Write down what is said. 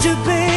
To you be.